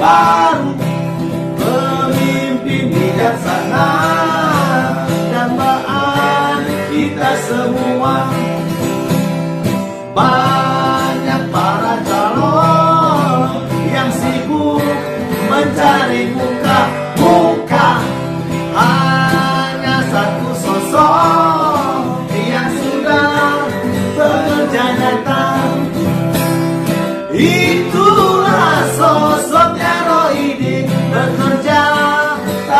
baru Pemimpin bijaksana. Dambaan kita semua Banyak para calon Yang sibuk mencari muka-muka Hanya satu sosok Yang sudah bekerja nyata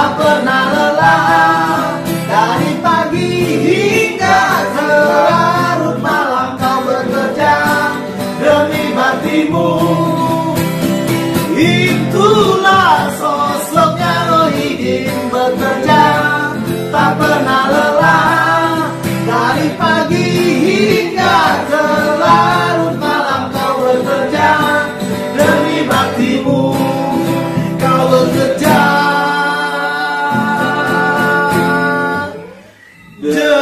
tak pernah lelah. Dari pagi hingga larut malam kau bekerja demi matimu itulah sosoknya Rohidin bekerja. Tak pernah lelah. Dari pagi hingga larut malam kau bekerja Yeah.